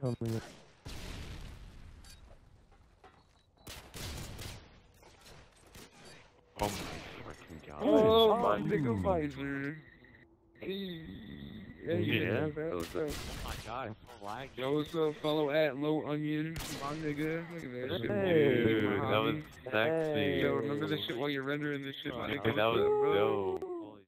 coming up. Oh my fucking god. Oh, my nigga Vizor. Hey. Hey, Yeah. man, what's up? Oh my god, it's so laggy. Yo, what's up, fellow at Low Onion? My nigga. Look at that shit. Hey. Dude, that was sexy. sexy. Yo, remember this shit while you're rendering this shit, my nigga? That was dope.